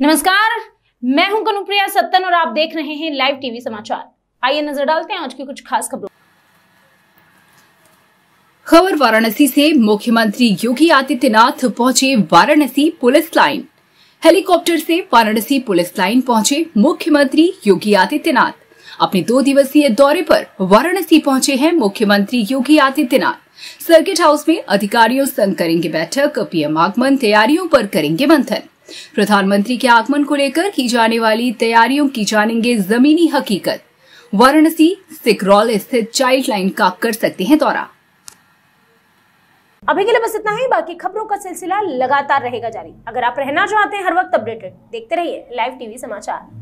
नमस्कार, मैं हूँ कनुप्रिया सत्तन और आप देख रहे हैं लाइव टीवी समाचार। आइए नज़र डालते हैं आज की कुछ खास खबरों खबर वाराणसी से मुख्यमंत्री योगी आदित्यनाथ पहुँचे वाराणसी पुलिस लाइन। हेलीकॉप्टर से वाराणसी पुलिस लाइन पहुँचे मुख्यमंत्री योगी आदित्यनाथ। अपने दो दिवसीय दौरे पर वाराणसी पहुँचे हैं मुख्यमंत्री योगी आदित्यनाथ। सर्किट हाउस में अधिकारियों संग करेंगे बैठक, पीएम आगमन, तैयारियों पर करेंगे मंथन। प्रधानमंत्री के आगमन को लेकर की जाने वाली तैयारियों की जानेंगे जमीनी हकीकत। वाराणसी, सिकरौल स्थित चाइल्ड लाइन का कर सकते हैं दौरा। अभी के लिए बस इतना ही, बाकी खबरों का सिलसिला लगातार रहेगा जारी। अगर आप रहना चाहते हैं हर वक्त, अपडेटेड। देखते रहिए लाइव टीवी समाचार।